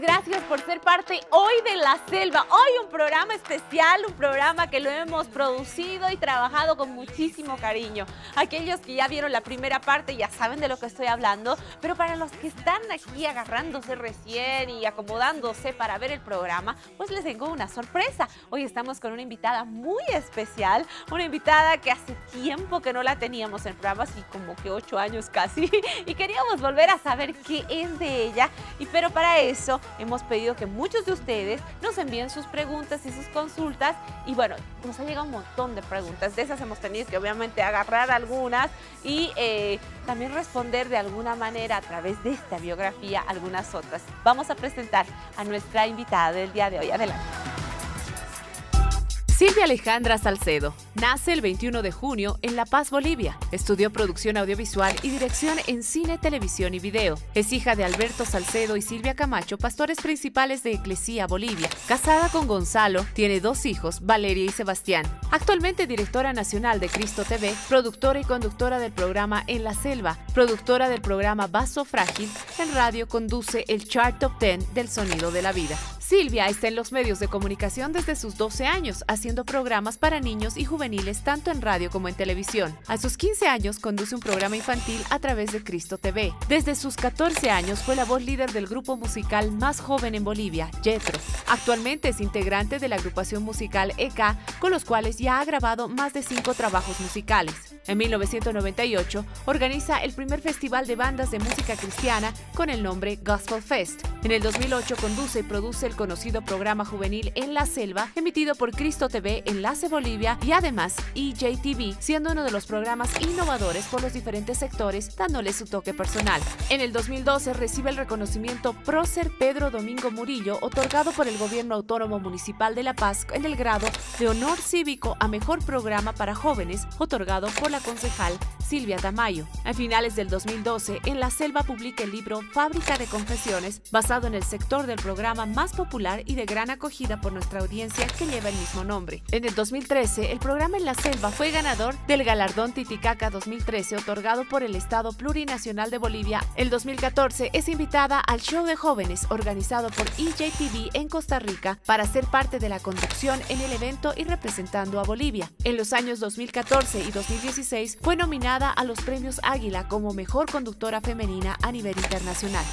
Gracias por ser parte hoy de La Selva. Hoy un programa especial, un programa que lo hemos producido y trabajado con muchísimo cariño. Aquellos que ya vieron la primera parte ya saben de lo que estoy hablando, pero para los que están aquí agarrándose recién y acomodándose para ver el programa, pues les tengo una sorpresa. Hoy estamos con una invitada muy especial, una invitada que hace tiempo que no la teníamos en programa, así como que ocho años casi, y queríamos volver a saber qué es de ella. Y pero para eso hemos pedido que muchos de ustedes nos envíen sus preguntas y sus consultas. Y bueno, nos ha llegado un montón de preguntas. De esas hemos tenido que obviamente agarrar algunas y eh, también responder de alguna manera a través de esta biografía algunas otras. Vamos a presentar a nuestra invitada del día de hoy. Adelante. Silvia Alejandra Salcedo nace el 21 de junio en La Paz, Bolivia. Estudió producción audiovisual y dirección en cine, televisión y video. Es hija de Alberto Salcedo y Silvia Camacho, pastores principales de Eclesía, Bolivia. Casada con Gonzalo, tiene dos hijos, Valeria y Sebastián. Actualmente directora nacional de Cristo TV, productora y conductora del programa En la Selva, productora del programa Vaso Frágil. En radio conduce el Chart Top 10 del Sonido de la Vida. Silvia está en los medios de comunicación desde sus 12 años, haciendo programas para niños y juveniles tanto en radio como en televisión. A sus 15 años conduce un programa infantil a través de Cristo TV. Desde sus 14 años fue la voz líder del grupo musical más joven en Bolivia, Jetro. Actualmente es integrante de la agrupación musical EK, con los cuales ya ha grabado más de cinco trabajos musicales. En 1998 organiza el primer festival de bandas de música cristiana con el nombre Gospel Fest. En el 2008 conduce y produce el conocido programa juvenil En la Selva, emitido por Cristo TV Enlace Bolivia y además EJTV, siendo uno de los programas innovadores por los diferentes sectores, dándole su toque personal. En el 2012 recibe el reconocimiento Prócer Pedro Domingo Murillo, otorgado por el Gobierno Autónomo Municipal de La Paz en el grado de Honor Cívico a Mejor Programa para Jóvenes, otorgado por la concejal Silvia Tamayo. A finales del 2012, En la Selva publica el libro Fábrica de Confesiones, basado en el sector del programa más popular y de gran acogida por nuestra audiencia que lleva el mismo nombre. En el 2013, el programa En la Selva fue ganador del galardón Titicaca 2013 otorgado por el Estado Plurinacional de Bolivia. El 2014 es invitada al show de jóvenes organizado por EJTV en Costa Rica para ser parte de la conducción en el evento y representando a Bolivia. En los años 2014 y 2016 fue nominada a los premios Águila como mejor conductora femenina a nivel internacional.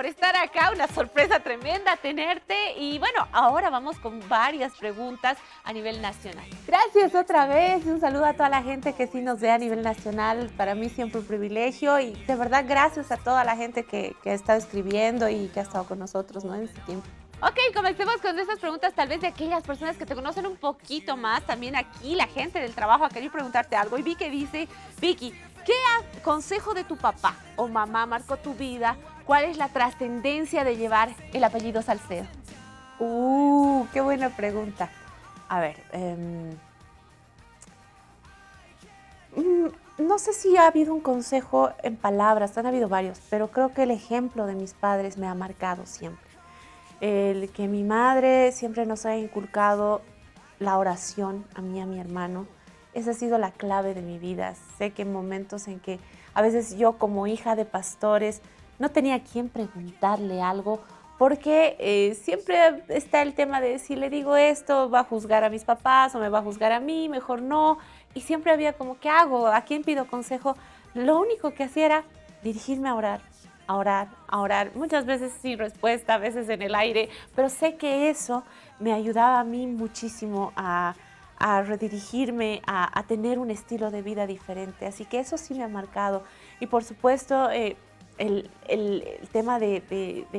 Por estar acá, una sorpresa tremenda tenerte y bueno, ahora vamos con varias preguntas a nivel nacional. Gracias otra vez un saludo a toda la gente que sí nos ve a nivel nacional, para mí siempre un privilegio y de verdad gracias a toda la gente que, que ha estado escribiendo y que ha estado con nosotros ¿no? en este tiempo. Ok, comencemos con esas preguntas tal vez de aquellas personas que te conocen un poquito más. También aquí la gente del trabajo ha querido preguntarte algo. Y Vicky dice, Vicky, ¿qué consejo de tu papá o mamá marcó tu vida ¿Cuál es la trascendencia de llevar el apellido Salcedo? Uh, qué buena pregunta. A ver, em, mm, no sé si ha habido un consejo en palabras, han habido varios, pero creo que el ejemplo de mis padres me ha marcado siempre. El que mi madre siempre nos ha inculcado la oración a mí a mi hermano, esa ha sido la clave de mi vida. Sé que en momentos en que a veces yo como hija de pastores no tenía a quién preguntarle algo porque eh, siempre está el tema de si le digo esto, va a juzgar a mis papás o me va a juzgar a mí, mejor no. Y siempre había como, ¿qué hago? ¿A quién pido consejo? Lo único que hacía era dirigirme a orar, a orar, a orar. Muchas veces sin respuesta, a veces en el aire, pero sé que eso me ayudaba a mí muchísimo a, redirigirme, a, tener un estilo de vida diferente. Así que eso sí me ha marcado. Y por supuesto, eh, el, tema de,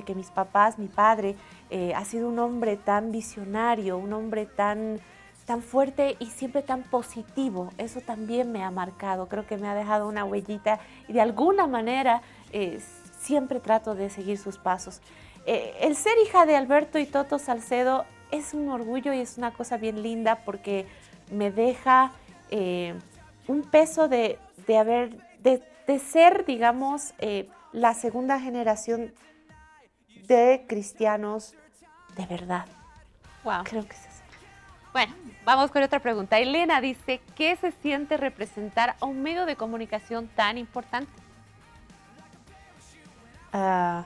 que mis papás, mi padre, eh, ha sido un hombre tan visionario, un hombre tan, tan fuerte y siempre tan positivo. Eso también me ha marcado, creo que me ha dejado una huellita y de alguna manera eh, siempre trato de seguir sus pasos. Eh, el ser hija de Alberto y Toto Salcedo es un orgullo y es una cosa bien linda porque me deja eh, un peso de, haber, de, ser, digamos, la segunda generación de cristianos de verdad. Wow. Creo que es eso. Bueno, vamos con otra pregunta. Elena dice, ¿qué se siente representar a un medio de comunicación tan importante? Ah,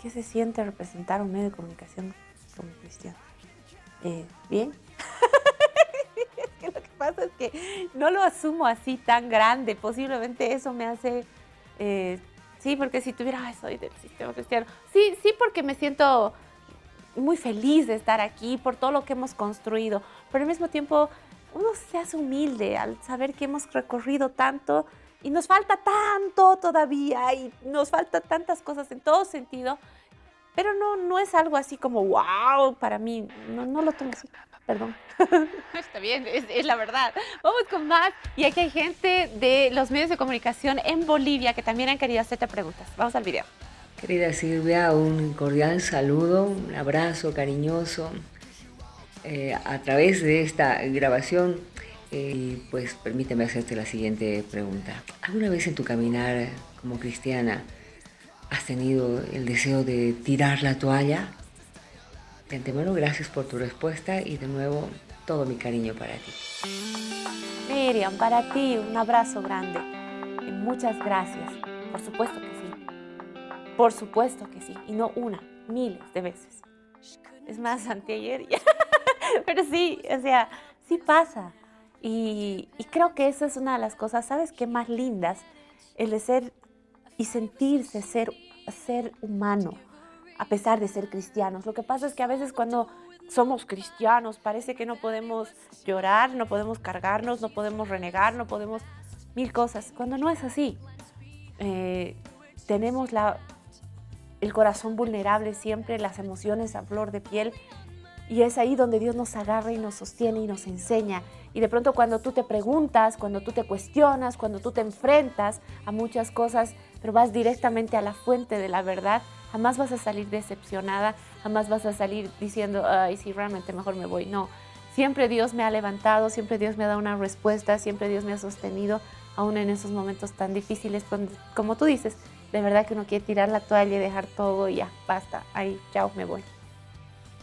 ¿Qué se siente representar un medio de comunicación como cristiano? Eh, ¿Bien? pasa es que no lo asumo así tan grande. Posiblemente eso me hace... Eh, sí, porque si tuviera, Ay, soy del sistema cristiano. Sí, sí, porque me siento muy feliz de estar aquí por todo lo que hemos construido. Pero al mismo tiempo, uno se hace humilde al saber que hemos recorrido tanto y nos falta tanto todavía y nos falta tantas cosas en todo sentido, pero no, no es algo así como wow para mí, no, no lo tomo así, perdón. Está bien, es, es, la verdad. Vamos con más y aquí hay gente de los medios de comunicación en Bolivia que también han querido hacerte preguntas. Vamos al video. Querida Silvia, un cordial saludo, un abrazo cariñoso. Eh, a través de esta grabación eh, pues permíteme hacerte la siguiente pregunta. ¿Alguna vez en tu caminar como cristiana has tenido el deseo de tirar la toalla? De antemano, gracias por tu respuesta y de nuevo todo mi cariño para ti. Miriam, para ti un abrazo grande y muchas gracias. Por supuesto que sí. Por supuesto que sí. Y no una, miles de veces. Es más, anteayer. Pero sí, o sea, sí pasa. Y, creo que esa es una de las cosas, ¿sabes qué más lindas? El de ser y sentirse ser, ser humano, a pesar de ser cristianos. Lo que pasa es que a veces cuando somos cristianos parece que no podemos llorar, no podemos cargarnos, no podemos renegar, no podemos mil cosas, cuando no es así. Eh, tenemos la, el corazón vulnerable siempre, las emociones a flor de piel y es ahí donde Dios nos agarra y nos sostiene y nos enseña. Y de pronto cuando tú te preguntas, cuando tú te cuestionas, cuando tú te enfrentas a muchas cosas, pero vas directamente a la fuente de la verdad, jamás vas a salir decepcionada, jamás vas a salir diciendo, ay, sí, realmente mejor me voy. No, siempre Dios me ha levantado, siempre Dios me ha dado una respuesta, siempre Dios me ha sostenido, aún en esos momentos tan difíciles, como tú dices, de verdad que uno quiere tirar la toalla y dejar todo y ya, basta, ahí, chao, me voy.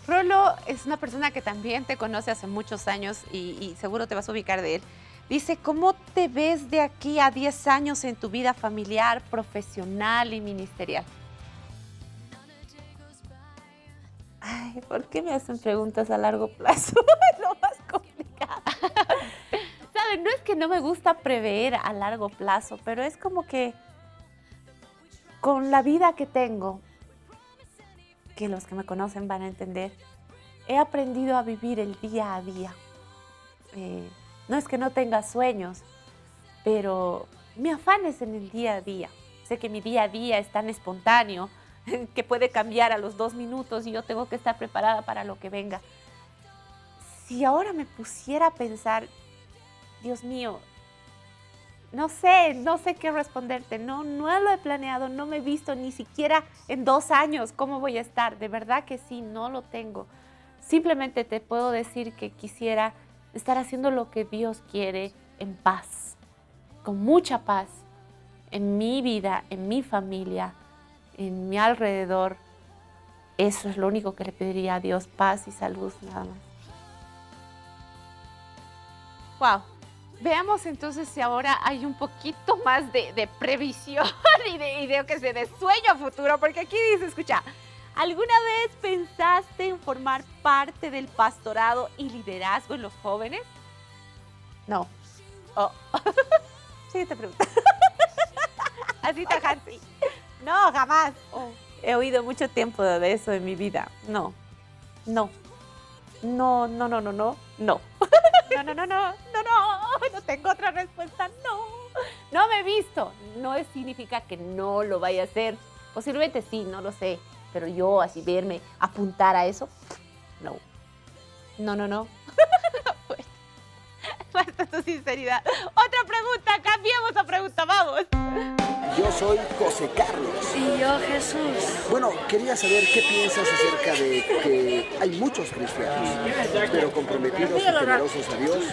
Rolo es una persona que también te conoce hace muchos años y, seguro te vas a ubicar de él. Dice, ¿cómo te ves de aquí a 10 años en tu vida familiar, profesional y ministerial? Ay, ¿por qué me hacen preguntas a largo plazo? es lo más complicado. ¿Saben? No es que no me gusta prever a largo plazo, pero es como que con la vida que tengo, que los que me conocen van a entender, he aprendido a vivir el día a día. Eh, no es que no tenga sueños, pero mi afán es en el día a día. Sé que mi día a día es tan espontáneo que puede cambiar a los dos minutos y yo tengo que estar preparada para lo que venga. Si ahora me pusiera a pensar, Dios mío, no sé, no sé qué responderte, no, no lo he planeado, no me he visto ni siquiera en dos años cómo voy a estar, de verdad que sí, no lo tengo. Simplemente te puedo decir que quisiera estar haciendo lo que Dios quiere en paz, con mucha paz, en mi vida, en mi familia, en mi alrededor. Eso es lo único que le pediría a Dios, paz y salud nada más. Wow, Veamos entonces si ahora hay un poquito más de, previsión y de, y de, que se de sueño a futuro, porque aquí dice, escucha, ¿alguna vez pensaste en formar parte del pastorado y liderazgo en los jóvenes? No. Oh. te pregunta. Así tajante. No, jamás. Oh. He oído mucho tiempo de eso en mi vida. No, no, no, no, no. No. No, no, no, no, no, no, no tengo otra respuesta, no. No me he visto. No significa que no lo vaya a hacer. Posiblemente sí, no lo sé. Pero yo así verme, apuntar a eso, no. No, no, no. basta tu sinceridad. Otra pregunta, cambiamos la pregunta, vamos. Yo soy José Carlos. Y yo Jesús. Bueno, quería saber qué piensas acerca de que hay muchos cristianos, pero comprometidos y temerosos a Dios.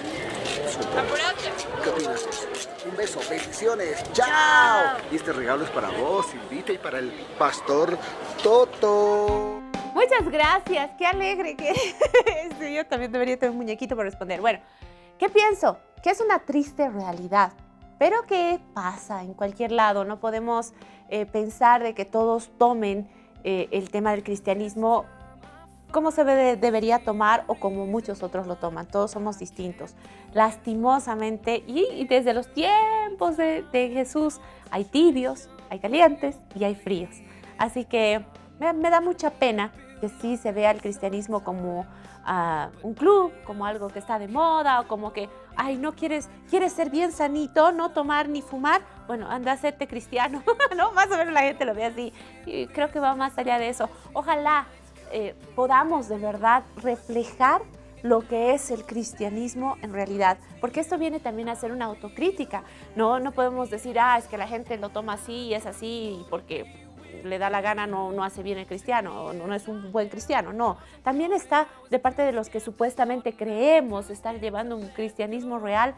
¿Qué opinas? Un beso, bendiciones. ¡Chao! Y este regalo es para vos, Invita y para el pastor Toto. Muchas gracias, qué alegre que sí, yo también debería tener un muñequito para responder. Bueno, ¿qué pienso? Que es una triste realidad, pero que pasa en cualquier lado. No podemos eh, pensar de que todos tomen eh, el tema del cristianismo como se debería tomar o como muchos otros lo toman. Todos somos distintos. Lastimosamente, y, desde los tiempos de, Jesús, hay tibios, hay calientes y hay fríos. Así que me, da mucha pena que sí se vea el cristianismo como ah, un club, como algo que está de moda, o como que, ay, no quieres, quieres ser bien sanito, no tomar ni fumar, bueno, anda a serte cristiano, ¿no? Más o menos la gente lo ve así. Y creo que va más allá de eso. Ojalá eh, podamos de verdad reflejar lo que es el cristianismo en realidad, porque esto viene también a ser una autocrítica, no, no podemos decir, ah, es que la gente lo toma así y es así porque le da la gana no, no hace bien el cristiano, no, no es un buen cristiano, no. También está de parte de los que supuestamente creemos estar llevando un cristianismo real,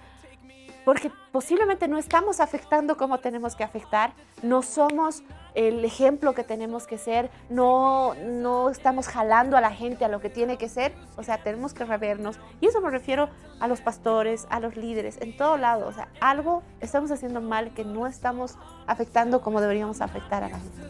porque posiblemente no estamos afectando como tenemos que afectar, no somos el ejemplo que tenemos que ser, no, no estamos jalando a la gente a lo que tiene que ser, o sea, tenemos que revernos. Y eso me refiero a los pastores, a los líderes, en todo lado, o sea, algo estamos haciendo mal que no estamos afectando como deberíamos afectar a la gente.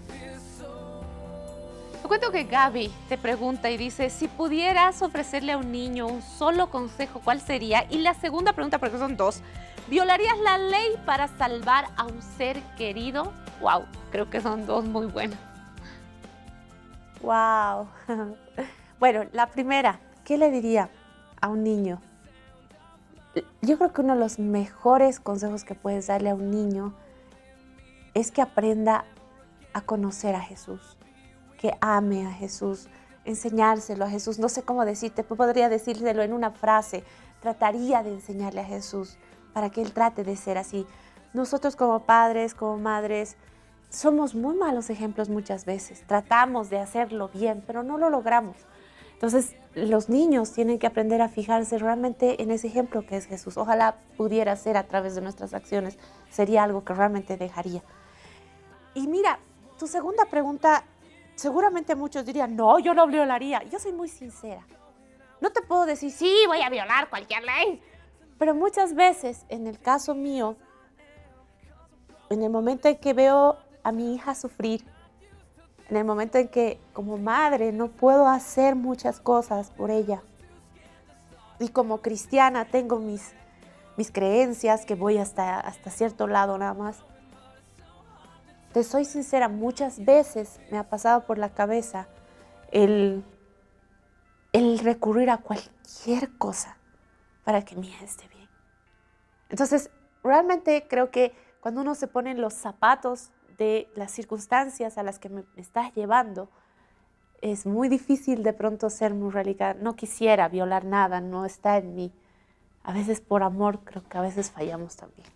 Te cuento que Gaby te pregunta y dice, si pudieras ofrecerle a un niño un solo consejo, ¿cuál sería? Y la segunda pregunta, porque son dos, ¿violarías la ley para salvar a un ser querido? Wow, creo que son dos muy buenas. Wow. Bueno, la primera, ¿qué le diría a un niño? Yo creo que uno de los mejores consejos que puedes darle a un niño es que aprenda a conocer a Jesús que ame a Jesús, enseñárselo a Jesús. No sé cómo decirte, podría decírselo en una frase. Trataría de enseñarle a Jesús para que Él trate de ser así. Nosotros como padres, como madres, somos muy malos ejemplos muchas veces. Tratamos de hacerlo bien, pero no lo logramos. Entonces, los niños tienen que aprender a fijarse realmente en ese ejemplo que es Jesús. Ojalá pudiera ser a través de nuestras acciones. Sería algo que realmente dejaría. Y mira, tu segunda pregunta seguramente muchos dirían, no, yo no violaría. Yo soy muy sincera. No te puedo decir, sí, voy a violar cualquier ley. Pero muchas veces, en el caso mío, en el momento en que veo a mi hija sufrir, en el momento en que como madre no puedo hacer muchas cosas por ella, y como cristiana tengo mis, mis creencias que voy hasta, hasta cierto lado nada más, te soy sincera, muchas veces me ha pasado por la cabeza el, el recurrir a cualquier cosa para que mi hija esté bien. Entonces, realmente creo que cuando uno se pone los zapatos de las circunstancias a las que me estás llevando, es muy difícil de pronto ser muy radical. No quisiera violar nada, no está en mí. A veces por amor creo que a veces fallamos también.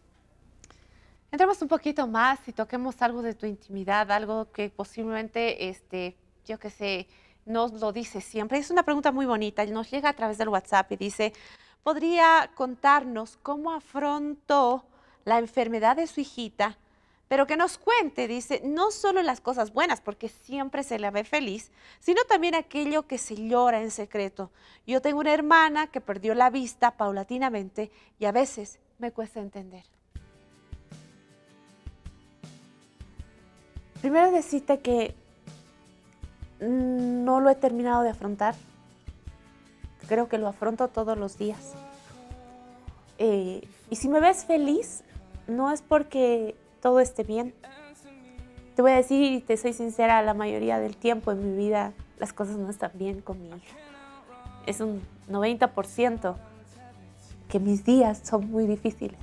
Entremos un poquito más y toquemos algo de tu intimidad, algo que posiblemente, este, yo qué sé, nos lo dice siempre. Es una pregunta muy bonita, nos llega a través del WhatsApp y dice, ¿podría contarnos cómo afrontó la enfermedad de su hijita? Pero que nos cuente, dice, no solo las cosas buenas, porque siempre se la ve feliz, sino también aquello que se llora en secreto. Yo tengo una hermana que perdió la vista paulatinamente y a veces me cuesta entender. Primero decirte que no lo he terminado de afrontar. Creo que lo afronto todos los días. Eh, y si me ves feliz, no es porque todo esté bien. Te voy a decir y te soy sincera, la mayoría del tiempo en mi vida las cosas no están bien con mi hija. Es un 90% que mis días son muy difíciles.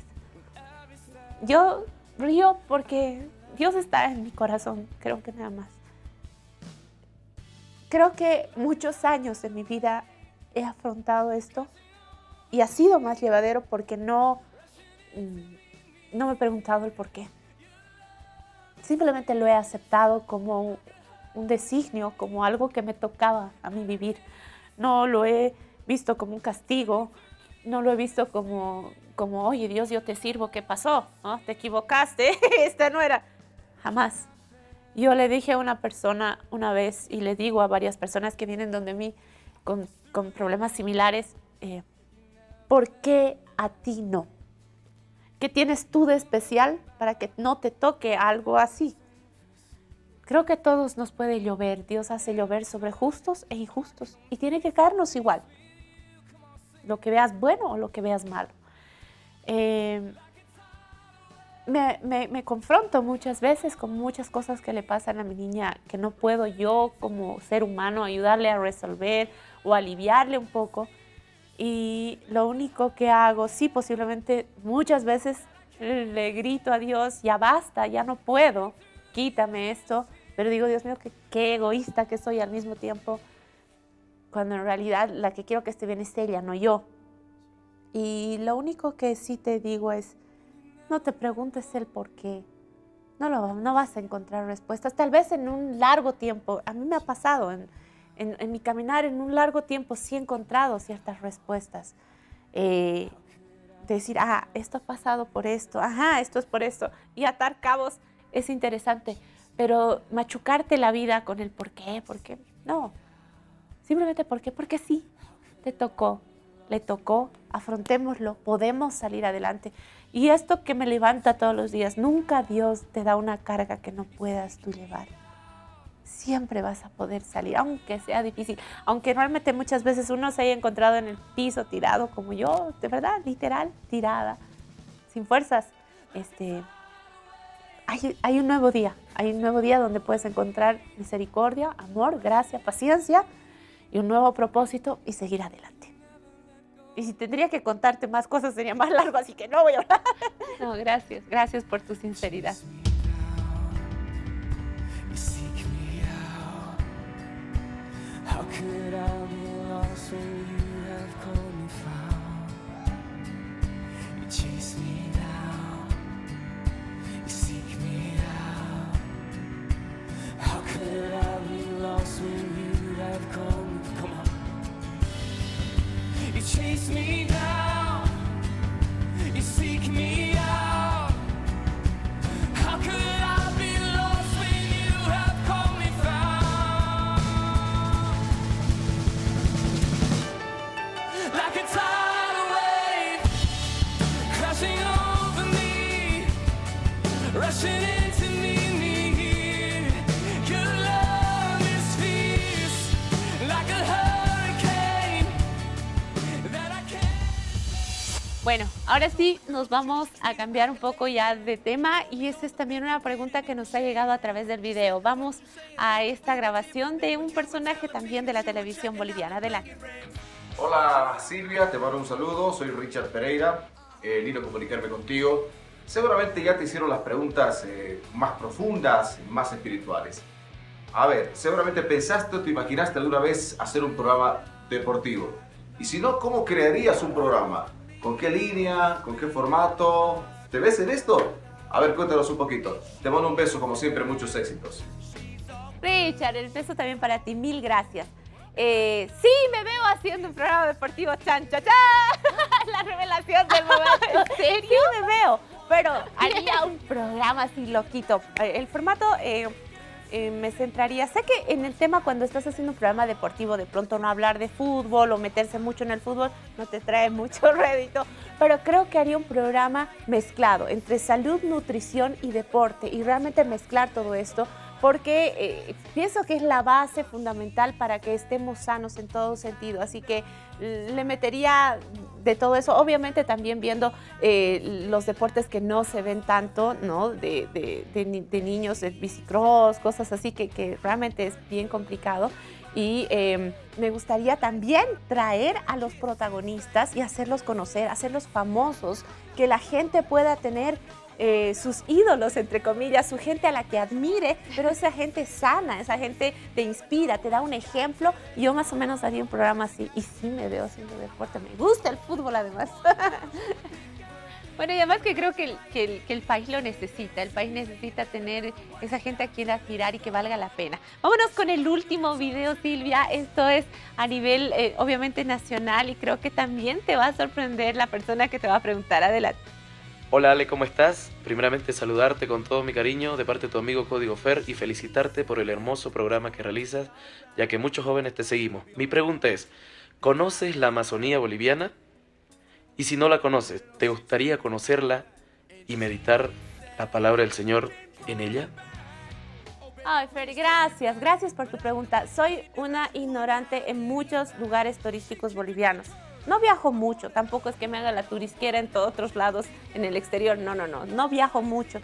Yo río porque Dios está en mi corazón, creo que nada más. Creo que muchos años de mi vida he afrontado esto y ha sido más llevadero porque no, mm, no me he preguntado el por qué. Simplemente lo he aceptado como un designio, como algo que me tocaba a mí vivir. No lo he visto como un castigo, no lo he visto como, como oye Dios, yo te sirvo, ¿qué pasó? ¿No? Te equivocaste, esta no era. Jamás. Yo le dije a una persona una vez y le digo a varias personas que vienen donde mí con, problemas similares, eh, ¿por qué a ti no? ¿Qué tienes tú de especial para que no te toque algo así? Creo que todos nos puede llover. Dios hace llover sobre justos e injustos y tiene que caernos igual. Lo que veas bueno o lo que veas malo. Eh, me, confronto muchas veces con muchas cosas que le pasan a mi niña que no puedo yo como ser humano ayudarle a resolver o aliviarle un poco. Y lo único que hago, sí, posiblemente muchas veces le grito a Dios, ya basta, ya no puedo, quítame esto. Pero digo, Dios mío, qué egoísta que soy al mismo tiempo, cuando en realidad la que quiero que esté bien es ella, no yo. Y lo único que sí te digo es, no te preguntes el por qué. No, lo, vas a encontrar respuestas. Tal vez en un largo tiempo, a mí me ha pasado, en, mi caminar en un largo tiempo sí he encontrado ciertas respuestas. Eh, decir, ah, esto ha pasado por esto, ajá, esto es por esto. Y atar cabos es interesante, pero machucarte la vida con el por qué, por qué, no. Simplemente por qué, porque sí, te tocó, le tocó, afrontémoslo, podemos salir adelante. Y esto que me levanta todos los días, nunca Dios te da una carga que no puedas tú llevar. Siempre vas a poder salir, aunque sea difícil. Aunque realmente muchas veces uno se haya encontrado en el piso tirado, como yo, de verdad, literal, tirada, sin fuerzas. Este, hay, hay un nuevo día, hay un nuevo día donde puedes encontrar misericordia, amor, gracia, paciencia y un nuevo propósito y seguir adelante. Y si tendría que contarte más cosas sería más largo, así que no voy a hablar. No, gracias, gracias por tu sinceridad. Ahora sí nos vamos a cambiar un poco ya de tema y esa es también una pregunta que nos ha llegado a través del video. Vamos a esta grabación de un personaje también de la televisión boliviana. Adelante. Hola Silvia, te mando un saludo, soy Richard Pereira, eh, lindo comunicarme contigo. Seguramente ya te hicieron las preguntas eh, más profundas, más espirituales. A ver, seguramente pensaste o te imaginaste alguna vez hacer un programa deportivo. Y si no, ¿cómo crearías un programa? ¿Con qué línea? ¿Con qué formato? ¿Te ves en esto? A ver, cuéntanos un poquito. Te mando un beso, como siempre, muchos éxitos. Richard, el beso también para ti, mil gracias. Eh, sí, me veo haciendo un programa deportivo chan, cha, cha. La revelación del momento. ¿En serio? Sí, me veo. Pero haría un programa así loquito. Eh, El formato eh, eh, me centraría. Sé que en el tema, cuando estás haciendo un programa deportivo, de pronto no hablar de fútbol o meterse mucho en el fútbol no te trae mucho rédito. Pero creo que haría un programa mezclado entre salud, nutrición y deporte. Y realmente mezclar todo esto porque eh, pienso que es la base fundamental para que estemos sanos en todo sentido. Así que le metería de todo eso, obviamente también viendo eh, los deportes que no se ven tanto, ¿no? De, de- de de niños, el bicicross, cosas así que, que realmente es bien complicado. Y eh, me gustaría también traer a los protagonistas y hacerlos conocer, hacerlos famosos, que la gente pueda tener eh, sus ídolos, entre comillas, su gente a la que admire, pero esa gente sana, esa gente te inspira, te da un ejemplo. Yo más o menos haría un programa así y sí me veo haciendo deporte. Me gusta el fútbol además. Bueno, y además que creo que el, país lo necesita, el país necesita tener esa gente a quien admirar y que valga la pena. Vámonos con el último video, Silvia. Esto es a nivel, eh, obviamente, nacional y creo que también te va a sorprender la persona que te va a preguntar. Adelante. Hola Ale, ¿cómo estás? Primeramente saludarte con todo mi cariño de parte de tu amigo Código Fer y felicitarte por el hermoso programa que realizas, ya que muchos jóvenes te seguimos. Mi pregunta es, ¿conoces la Amazonía boliviana? Y si no la conoces, ¿te gustaría conocerla y meditar la palabra del Señor en ella? Ay, Fer, gracias, gracias por tu pregunta. Soy una ignorante en muchos lugares turísticos bolivianos. No viajo mucho, tampoco es que me haga la turisquera en todos otros lados en el exterior. No, no, no, no viajo mucho.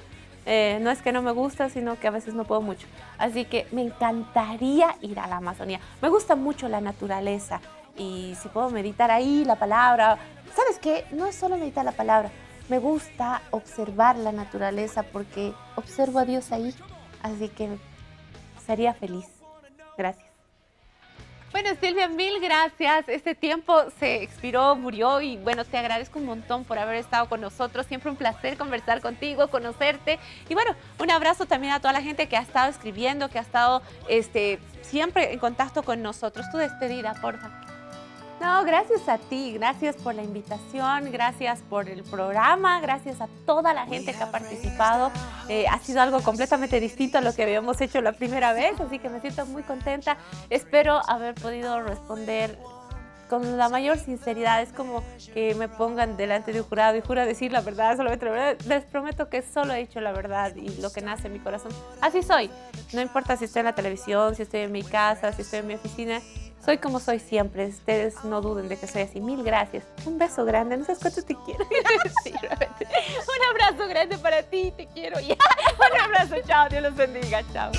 Eh, no es que no me gusta, sino que a veces no puedo mucho. Así que me encantaría ir a la Amazonía. Me gusta mucho la naturaleza y si puedo meditar ahí la palabra, ¿Sabes qué? No es solo meditar la palabra. Me gusta observar la naturaleza porque observo a Dios ahí. Así que sería feliz. Gracias. Bueno, Silvia, mil gracias. Este tiempo se expiró, murió y bueno, te agradezco un montón por haber estado con nosotros. Siempre un placer conversar contigo, conocerte. Y bueno, un abrazo también a toda la gente que ha estado escribiendo, que ha estado este, siempre en contacto con nosotros. Tu despedida, porfa. No, gracias a ti, gracias por la invitación, gracias por el programa, gracias a toda la gente que ha participado. Eh, ha sido algo completamente distinto a lo que habíamos hecho la primera vez, así que me siento muy contenta. Espero haber podido responder con la mayor sinceridad. Es como que me pongan delante de un jurado y juro decir la verdad, solamente la verdad. Les prometo que solo he dicho la verdad y lo que nace en mi corazón. Así soy. No importa si estoy en la televisión, si estoy en mi casa, si estoy en mi oficina. Soy como soy siempre. Ustedes no duden de que soy así. Mil gracias. Un beso grande. No sabes cuánto te quiero. Un abrazo grande para ti. Te quiero. Un abrazo. Chao. Dios los bendiga. Chao.